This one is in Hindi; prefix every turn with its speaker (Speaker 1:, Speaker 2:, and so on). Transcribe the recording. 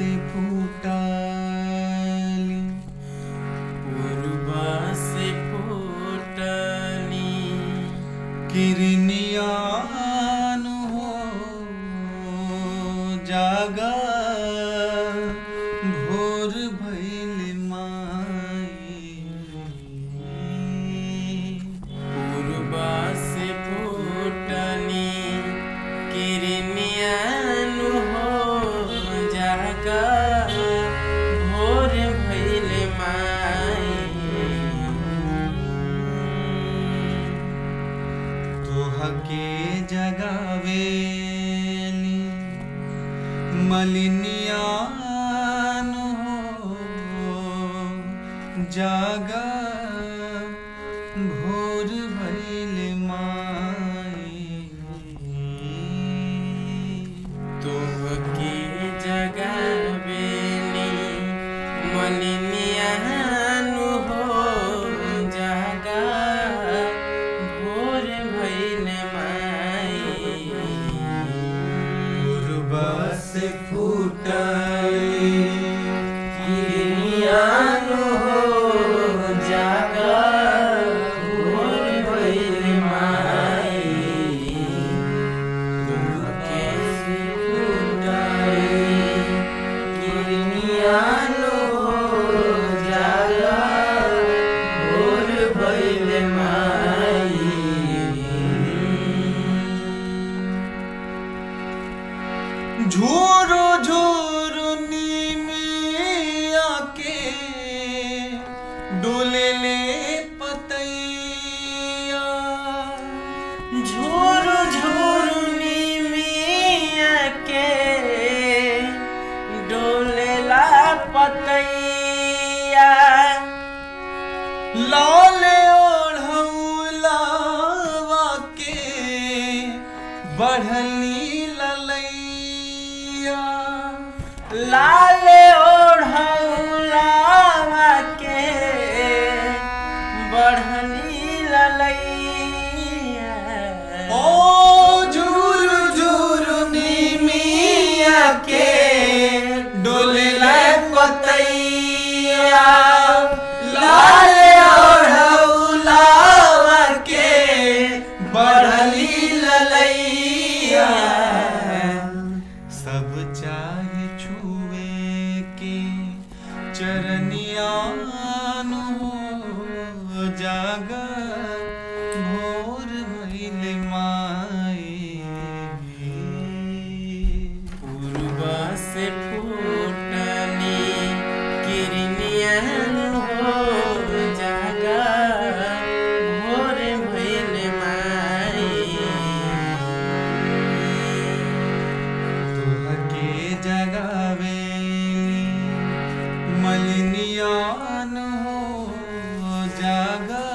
Speaker 1: से फूटाली
Speaker 2: पूर्वा से फूटाली।
Speaker 1: पुटनि हो जागा हके जगावेली मलिनियान हो जग झूरो झूरो नीम के डोले ले पतैया।
Speaker 2: झूरो झूरो
Speaker 1: नीम आके डोले ला पतैया। लौले ओढ़ौलावा के बढ़ली ललैया। लाल ओढ़ौला ज्ञान हो जागा